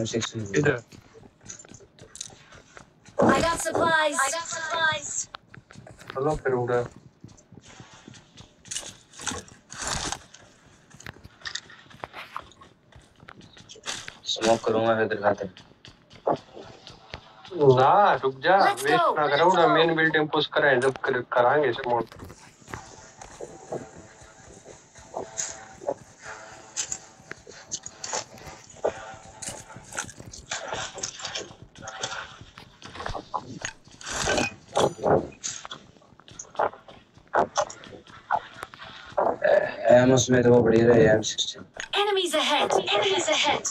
M16 इधर I got supplies. I got supplies. चलो फिर उड़ा स्मोक करूँगा फिर दिखाते ना रुक जा। Go, ना करो go. मेन बिल्डिंग पुश कराएँ जब कर, कराएँगे smoke एम उसमें तो वो बढ़िया रहे M16 Enemies ahead. Enemies ahead.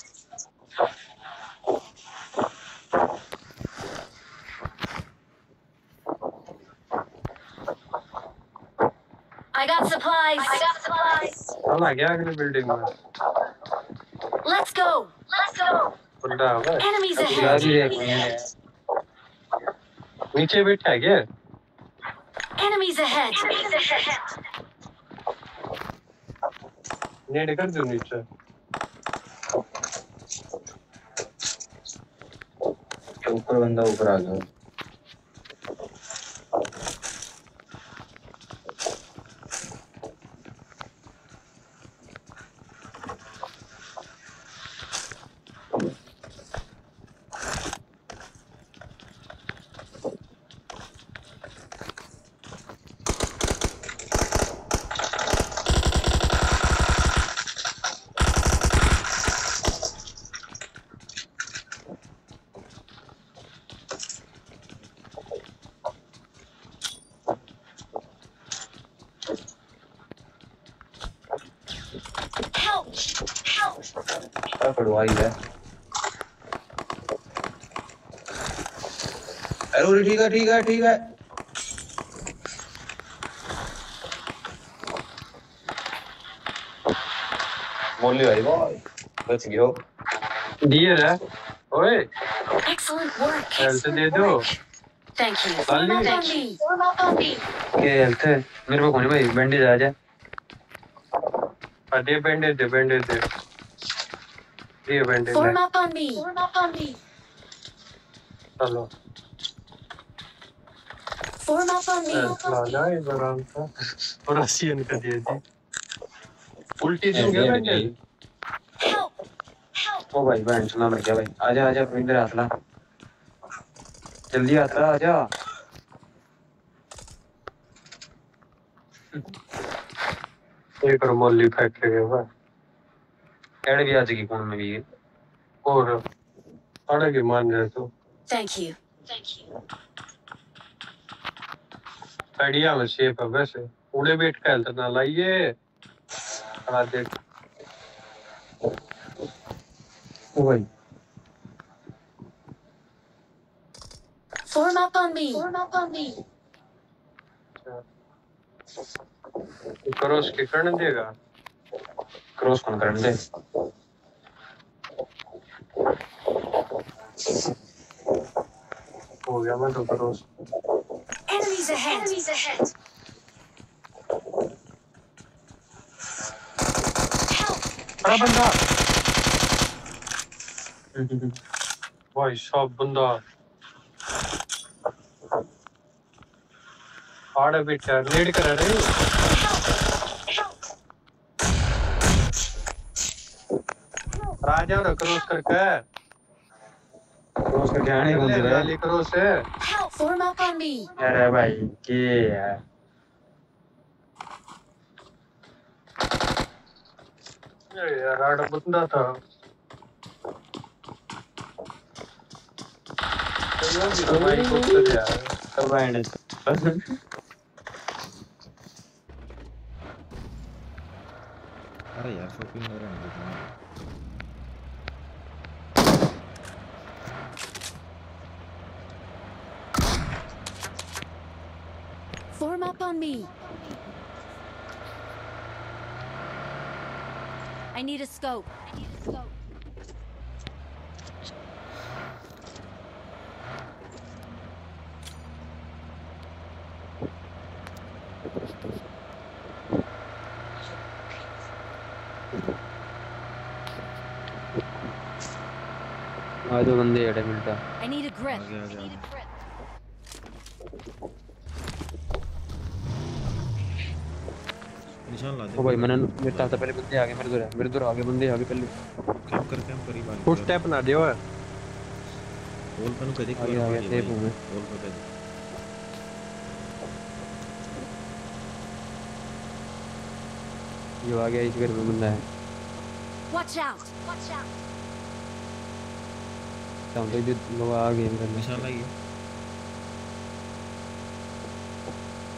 I got supplies. I got supplies. चला गया अगली बिल्डिंग में Let's go. Let's go. बंदा है Enemies गाड़ी ahead. देख रहे हैं नीचे बैठा है क्या Enemies ahead. Enemies ahead. ऊपर बंदा ऊपर आ गया क्या पड़वाई है। अरे ठीक है ठीक है ठीक है। बोली भाई भाई बच गयो। दिए रे। ओए। Excellent work. हेल्थ दे दो। Thank you. Form up Thank on you. Form up on me. के हेल्थ है मेरे को कोनी भाई। बैंडेज आ जा। दे बैंडेज दे बैंडेज दे। ये बैंडेज Form है up on me. Form up on me. चलो Form up on me. Health ला जा इधर आराम से और रसियन का दिए थी उल्टी बैंडेज Help. Help. ओ भाई बैंड सुना मर गया भाई आजा आजा इधर हाथ जल्दी हाथ आजा एक और मोली फेंक के गया भाई एड भी आ जाएगी कौन में भी और अड़े के मान जाए तो Thank you. Thank you. Idea में शेप है वैसे उड़े बैठ के हेल्थ ना लाइए आ देख भाई Form up on me. Form up on me. Cross के करने देगा क्रॉस कौन करने दे हो गया मैं तो cross ahead. Enemies ahead. Help. अरे बंदा भाई साहब बंदा आड़े बैठा लेट कर रहे और क्रॉस करके। क्रॉस करके आने कौन दे रहा है? क्रॉस है. Form up on me. अरे भाई के यार। ये यार आड़ा बंदा था। तो भाई को कर यार। कब बैंड अरे यार शॉपिंग हो रहा है Warm up on me. I need a scope. I need a scope. I need a grip. निशान ला दे। ओ भाई मैंने मेरे से पहले बंदे आगे मेरे दूर मेरे दूर आगे बंदे आगे पहले। कैंप कर कैंप करी बाल फुट स्टेप ना दियो। है होल पे नु कदी आगे आगे सेफ़ हूँ मैं। होल पे कदी जो आगे इस घर में बंदा है। Watch out. Watch out. तो तो जो लोग आगे मेरे में निशान लाइए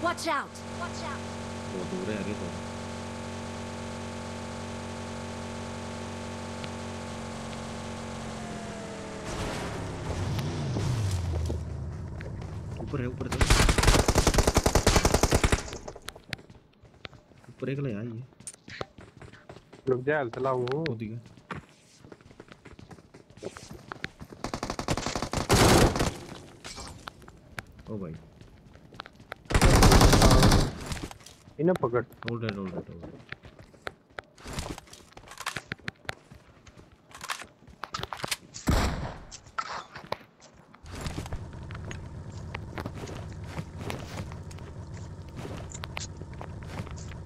Watch out. Watch out. बहुत दूर तो। ऊपर है ऊपर एक ले आई है रुक जा हल चलाऊं कूद गया ओ भाई। इन्हें पकड़। Hold it hold it hold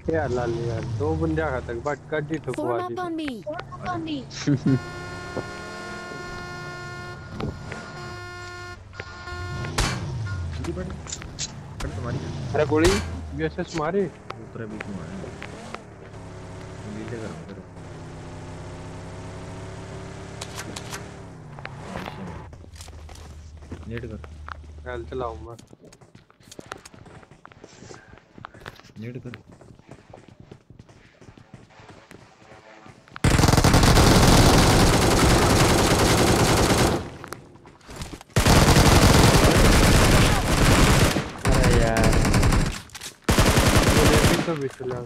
क्या लाल यार दो बंदे आ तक बट Form दी on me. Form up on me. जल्दी बढ़ बढ़ तुम्हारी अरे गोली यूएसएस मारे? है बीच में आया? नीचे कर करो नेट कर। हल चलाऊं मैं नेट कर अरे यार गया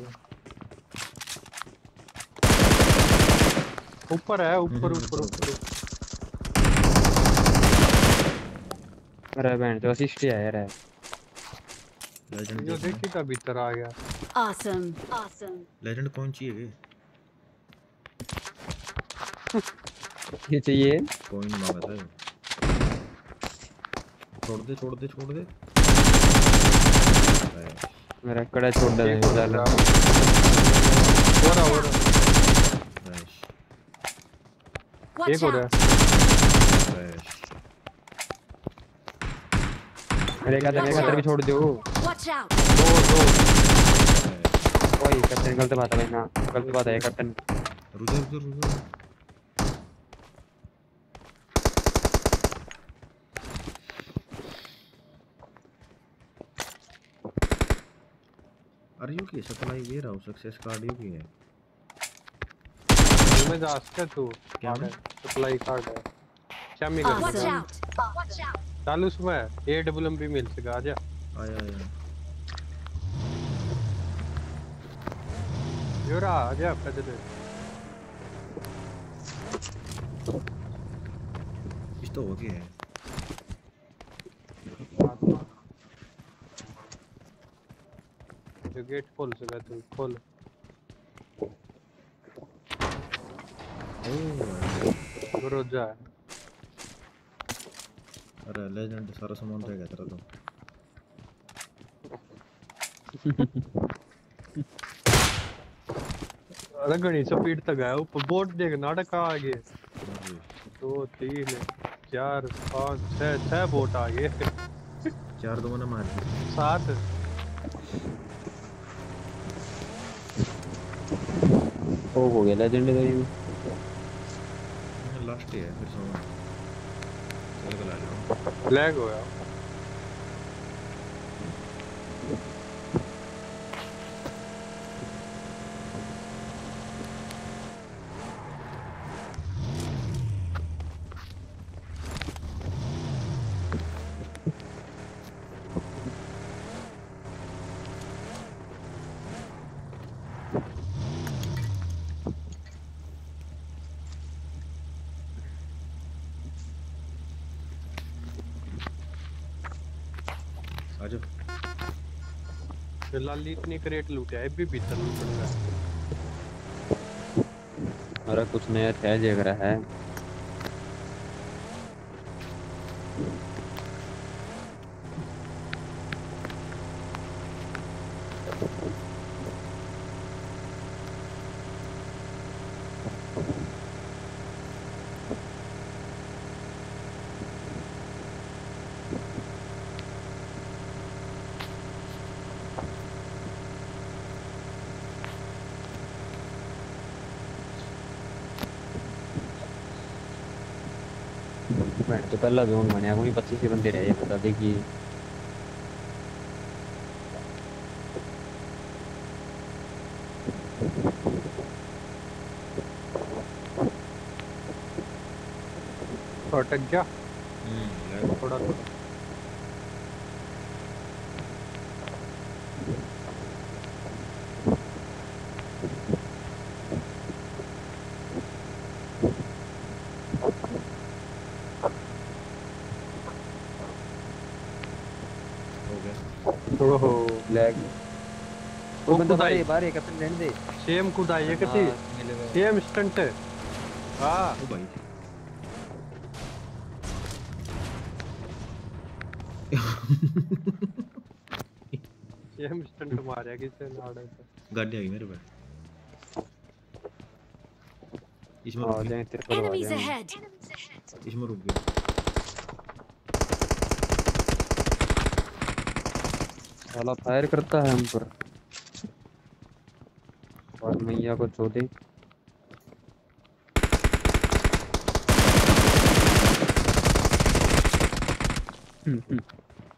ऊपर है ऊपर ऊपर ऊपर, अरे बहन तो असिस्ट ही आया यार लेजेंड जो देखी का भीतर आ गया Awesome. Awesome. लेजेंड कौन चाहिए ये चाहिए? कॉइन मांगा था। छोड़ दे छोड़ दे छोड़ दे। मेरा कड़ा छोड़ दे एक हो डाला रहा हो रहा हो रहा। अरे, एक हो. रहा। अरे, मेरे का मेरे का भी छोड़ दो। दो दो। ओए कैप्टन गलत बात है ना गलत बात है कैप्टन रुक जा रुक जा रुक अरे यू की सप्लाई दे रहा हूँ सक्सेस कार्ड यू की है। मैं जा सकता तू। क्या है सप्लाई कार्ड है। शामी कर. चालू उसमें ए डबल एम भी मिल सका आजा आया आया। जोरा आजा पैदल इस तो हो गया है जो गेट खोल सका तू खोल। गुरु जा। अरे लेजेंड सारा सामान रहेगा तेरा तो। अरे घनी स्पीड तक है ऊपर बोट देख नाटक आ गए। दो तीन चार पाँच छह छह बोट आ गए। चार दो मैंने मार। दी सात। ओ हो गया लेजेंड का ये लास्ट ही है फिर सामान चल के ला लो लैग हो गया। लाली इतनी क्रेट लूटे है भी भीतर लूट रहा है अरे कुछ नया था जग रहा है। मैं तो पहला जोन ਬਣਿਆ कोई 25 बंदे रहे बता दे कि अटक गया हम्म थोड़ा तो हो गया ओहो लैग बाहर है कैप्टन रहने दे सेम कुदाई है कितनी हाँ, मिलेगा। Same stunt. है। हाँ ओ भाई सेम स्टंट मारा किसी ने आड़े से। गाड़ी आ गई मेरे पे इसमें आ रुक गया। जाए तेरे पर इसमें रुक गया। साला फायर करता है हम पर। मैया को छोड़े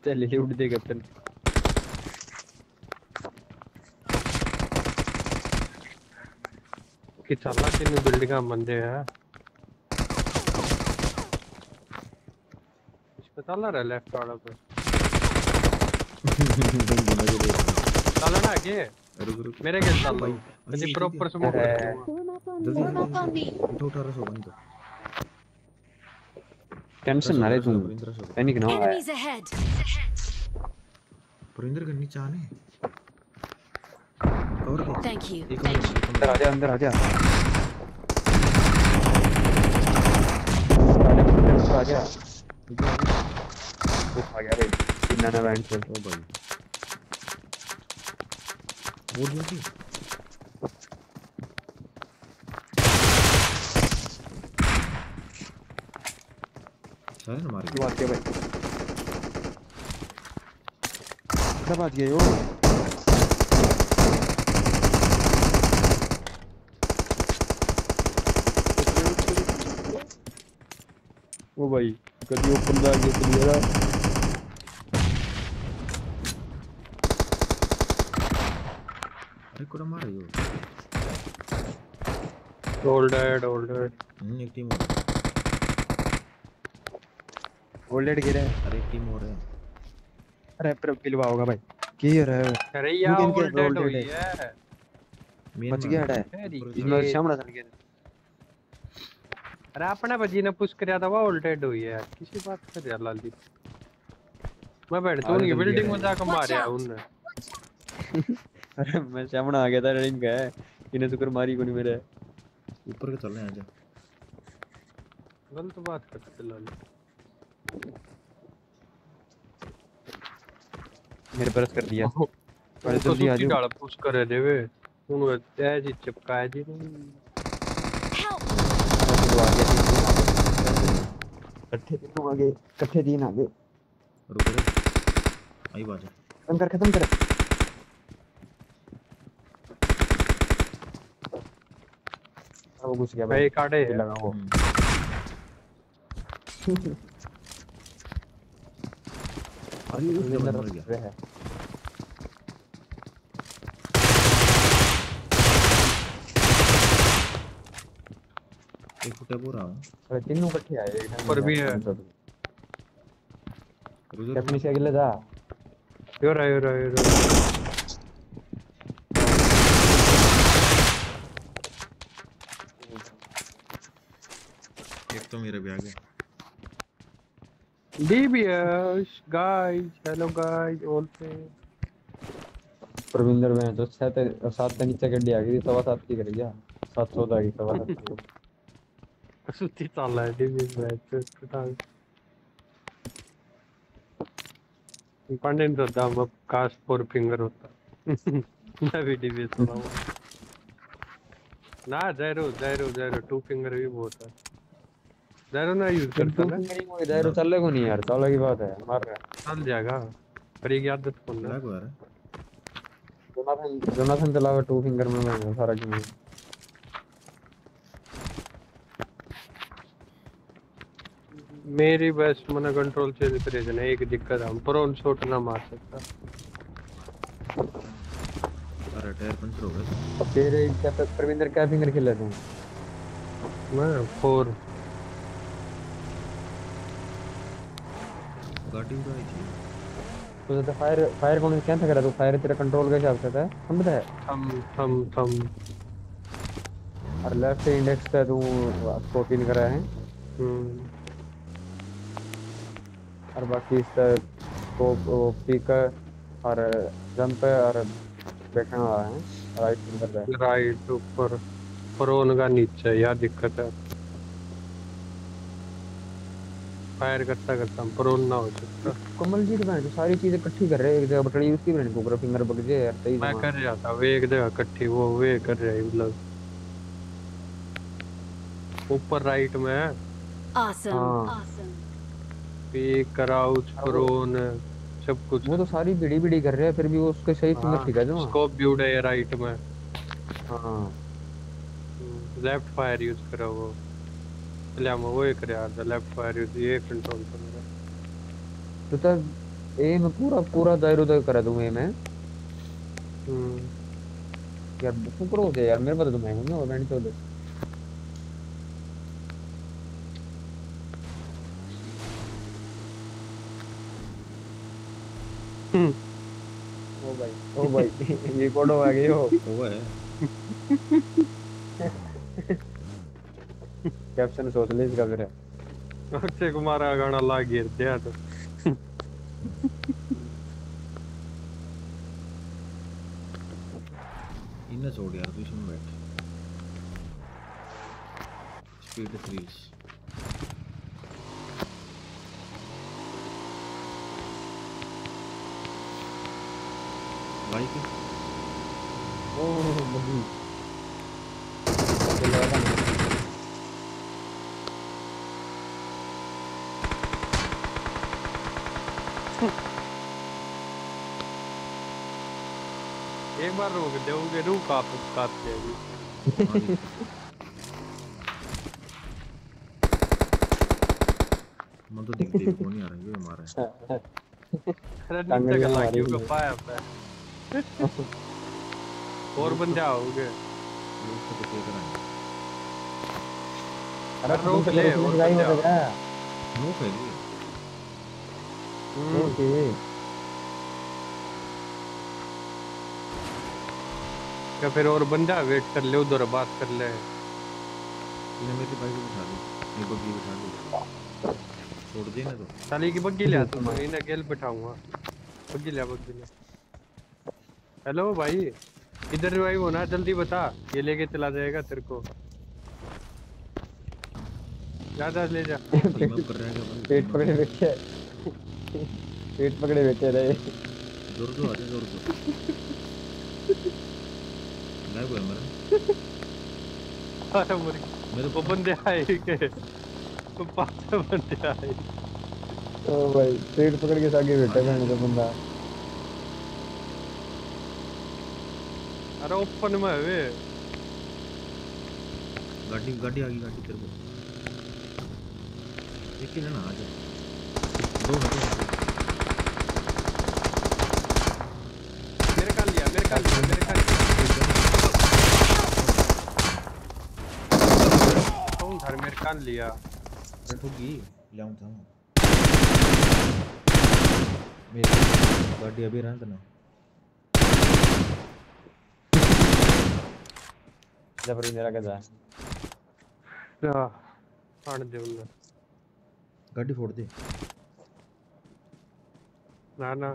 चल ले उड़ दे कैप्टन। कि चला किन बिल्डिंग बंदे है? चला रहा लेफ़्ट वाला पे? चला ना आगे। रुक रुक मेरे के चल भाई, मुझे प्रॉपर स्मोक? कर जल्दी जल्दी उठो अठारह सौ बंद। टेंशन ना ले तू पैनिक ना हो. पुरिंदर के नीचे आने कवर. एक Thank you. अंदर आ जा अंदर आ जा। अंदर आ जा वो आ गया रे। इन्ना ना बैंड से ओ भाई। ना मार बात क्या भाई? बात गए हो ओ भाई कभी ओपन जा के ना। कोड़ा मार यो ओल्डेड ओल्डेड हम्म एक टीम और ओल्डेड गिरा। अरे एक टीम है। अरे पर पिलवा होगा भाई। की हो। रहा है अरे यार इनके ओल्डेड olded हुई है। मेन बच गया है इसमें. सामने चल गया अरे अपने बजी ने पुश कराया था वो ओल्डेड हुई है। किसी बात कर यार लाली मैं बैठ तो उनकी बिल्डिंग में जाकर Watch मारे out. उनने। अरे मैं सामने आ गया था रनिंग का है इन्हें शुक्र मारी को नहीं मेरे। ऊपर के चल रहे हैं आजा। गलत बात करते लाली। मेरे बरस कर दिया। वो बड़े तो जल्दी आ जाओ गाल पुश करे देवे उन ऐसी चिपकाया जी Help. तो आ गया इकट्ठे तीनों आगे इकट्ठे तीन आगे। रुक रे आई बाजा खत्म कर खत्म कर। वो घुस गया भाई। काटे लगा वो। हम्म। अरे उस मर गया। एक फुटे बोल अरे तीनों इकट्ठे आए ऊपर भी है। से अगले जा यो रहा यो रहा यो रहा मेरे भी आ गया DBS guys hello guys all पे। प्रविंदर में तो सात सात का नीचे गड्डी आ गई सवा सात की कर गया सात सौ आ गई सवा सात की। सुती ताला है DBS बैच तो पंडित होता हम काश फोर फिंगर होता। मैं भी डिवीज हूँ। ना जैरो जैरो जैरो टू फिंगर भी बहुत है। जैरो ना यूज़ करता ना इधर चले को नहीं यार चलो की बात है मार रहा चल जाएगा पर ये आदत कौन है लैग रहा है। जोनाथन जोनाथन चलावे टू फिंगर में मैं सारा गेम मेरी बस मन कंट्रोल चेंज करे जने एक दिक्कत है हम प्रोन शॉट ना मार सकता। अरे टायर पंचर हो गया। अब तेरे क्या प्रविंदर क्या फिंगर खेल रहे हैं? मैं फोर गाड़ी उड़ाई थी। तो तो फायर फायर कौन क्या था करा तू फायर तेरा कंट्रोल का हिसाब से था हम बता थम थम थम। और लेफ़्ट से इंडेक्स का तू स्कोप इन करा है। हम्म। और बाकी इसका स्कोप पिक और जंप और बैठना है। राइट पे राइट ऊपर। प्रोन का नीचे यार दिक्कत है। फायर करता करता हम प्रोन ना हो सकता। कमल जी तो बहन सारी चीज़ें इकट्ठी कर रहे हैं एक जगह बटड़ी उसकी बहन को पूरा फिंगर बग जाए यार सही मैं कर रहा था वे एक जगह इकट्ठी वो वे कर रहे मतलब। ऊपर राइट में। है Awesome. हाँ। Awesome. पीक क्राउच प्रोन सब कुछ। वो तो सारी बिड़ी बिड़ी कर रहे हैं फिर भी वो उसके सही फिंगर ठीक है जो। स्कोप ब्यूड है राइट में। हाँ। लेफ़्ट फायर यूज़ करो वो। ले हम वो एक यार था लेफ़्ट फायर यूज़ ये कंट्रोल कर रहा तो तब ए में पूरा पूरा दायरो उधर करा दूँ ए में। हम्म। यार शुक्र हो जाए यार मेरे पास तो मैं हूँ ना वो बैंड चोद हम्म। ओ भाई ओ भाई ये कोडो आ गई हो। हुआ है। कैप्शन सोच का फिर अक्षय कुमार का गाना ला गिर तो इन्हें छोड़ यार तू इसमें बैठ स्पीड थ्रीस बाइक ओ बगी चलो आ एक बार रोक दोगे रुक आप काट जाएगी। मन तो दिखते ही कौन नहीं आ रहा है ये मारा है अरे टांगे नीचे का लागी हमारी होगा। पाया पे और बंदे आओगे? लोग तो क्या कराएँगे अरे रोक ले, तो और बंदे क्या नो फैली हम्म, ओके। क्या फिर और बंदा वेट कर ले उधर बात कर ले। इन्हें मेरी बाइक बिठा दी ये बग्गी बिठा दी। छोड़ दे ना तो। साली की बग्गी ले तू मैं इन्हें गेल बैठाऊँगा। बग्गी ले बग्गी ले। हेलो भाई इधर रिवाइव होना जल्दी बता ये लेके चला जाएगा तेरे को। जा जा ले जा। भाई? पेट पकड़े बैठे पेट पकड़े बैठे रहे। ज़ोर दो आते ज़ोर दो। लैग हुआ है अरे मुर्गी मेरे वो बंदे आए के। वो पाँच बंदे आए। ओ भाई पेट पकड़ के आगे बैठा है तो बंदा। अरे ओपन में है वे। गाड़ी गाड़ी आ गई गाड़ी तेरे को। एक ही ना आ जा। दो ना दो ना। मेरे का लिया मेरे का लिया मेरे का लिया कौन कान लिया ठोकी लाऊं था मेरी गाड़ी अभी रहा ना जबरी मेरा कदा हाँ फाड़ दे उन्हें गाड़ी फोड़ दे ना ना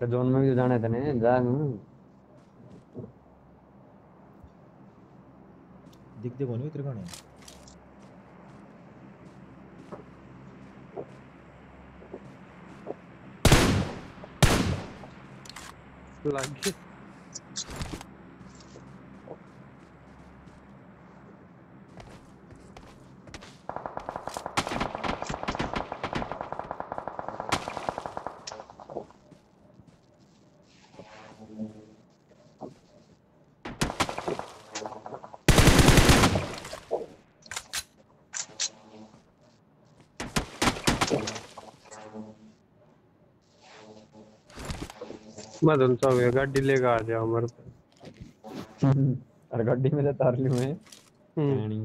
तो जोन में भी तो जाने थे ने जा दिखते कोण आहे त्रिकोण आहे लागेल मदन तो हमें गाड़ी लेकर आ जाओ हमारे पास अरे गाड़ी में तो तार लियो है हम्म, रानी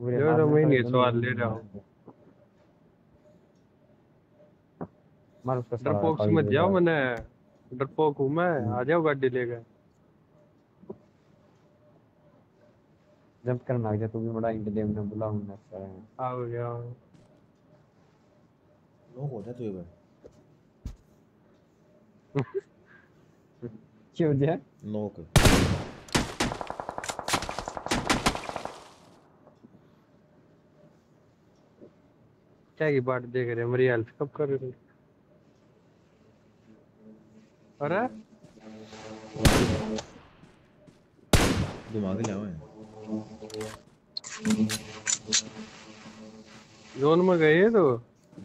पूरे जो तो मैं तो नहीं सवाल ले रहा हूँ। मार उसका डरपोक पागल मत जाओ। मैंने। डरपोक हूँ मैं। आ जाओ गाड़ी लेकर जंप करना लग जा तू भी बड़ा इंटेलिजेंट में बुलाऊँगा सारा। आओ गया। नोक हो जा तू एक क्यों जे नोक क्या की बात देख रहे हैं मेरी हेल्थ कब कर रहे हो? अरे दिमाग ले आवे जोन में गए तो?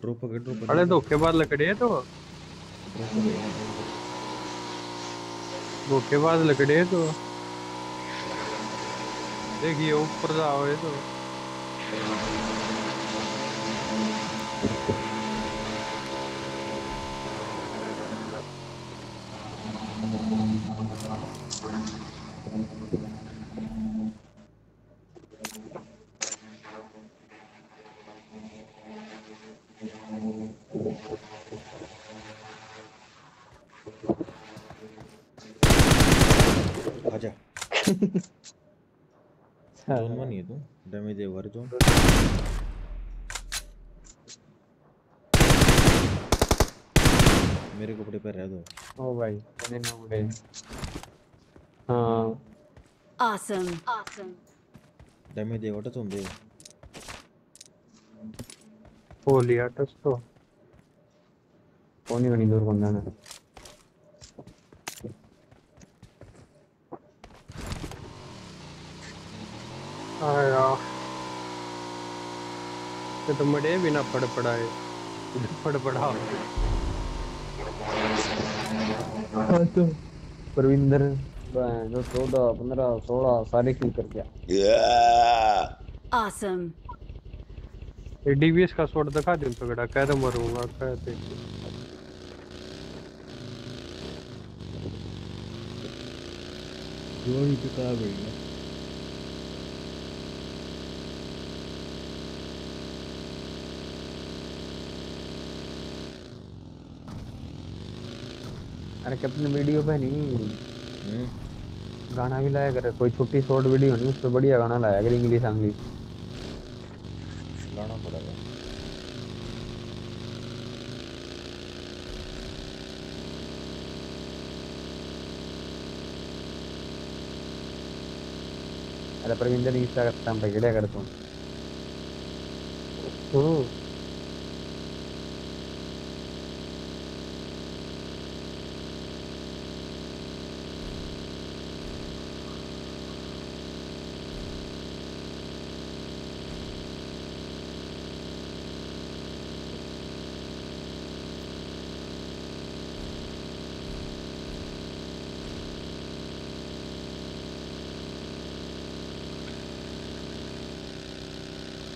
ड्रॉप पकड़ ड्रॉप अरे धोखेबाज लकड़े है तो धोखेबाज लकड़े तो। देखिए ऊपर जाओ ये तो। आजा जोन में नहीं है। तू डैमेज दे वार जोन मेरे कपड़े पर रह दो। ओ भाई मैंने ना उड़े हाँ। Awesome. Awesome. डैमेज दे वाटा तुम दे। हो लिया टच तो। कौन ही बनी दूर कौन जाना ये तो मड़े बिना पड़ पड़ा है इधर पड़ पड़ा हाँ तो परविंदर जो चौदह पंद्रह सोलह सारे किल कर गया। Awesome. ये डीवीएस का शॉट दिखा दे तो गड़ा कह मरूँगा कहते जोन पे का गई अरे कितने वीडियो पे नहीं। हम्म। गाना भी लाया करे कोई छोटी शॉर्ट वीडियो नहीं उस पर बढ़िया गाना लाया करे इंग्लिश इंग्लिश लाना पड़ेगा। अरे परविंदर इंस्टाग्राम पे गिड़े कर तू?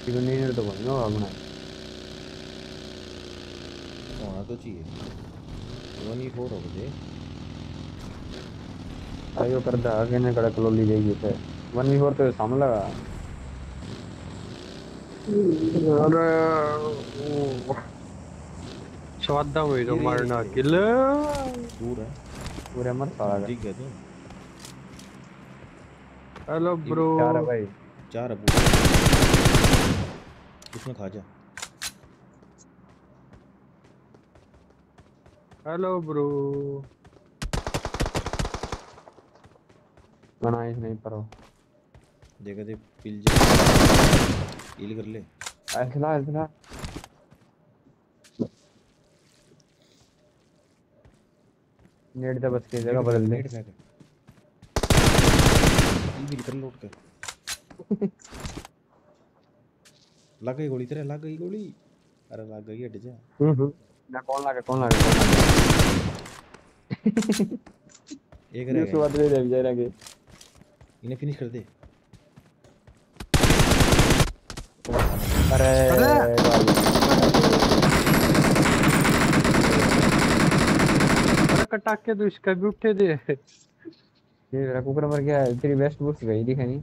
हम्म इधर नहीं तो बोल नो अपना होना तो चाहिए वन ही फोर हो गए आयो कर दा आगे ने कड़ा कलोली जाएगी पे वन वी फोर तो सामने लगा अरे ओ, स्वादा में तो मारना किल दूर है पूरे मर साला का ठीक है तू हेलो ब्रो चार है भाई चार है पूरा उसमें खा जा। हेलो ब्रो मना इस नहीं परो देखा दे पिल जा। हील कर ले। ऐसला ऐसला नेट से बच के जगह बदल दे। नेट फेंक भी कर लौट के। लग गई गोली तेरे लग गई गोली अरे लग गई हट जा हम्म हम्म ना कौन लागे कौन लागे एक रह गया दे दे जाएँगे इन्हें फिनिश कर दे अरे अरे! भाई अरे कटाके तो इसका भी उठे दे ये मेरा कुकर मर गया तेरी बेस्ट बूस्ट गई दिखा नहीं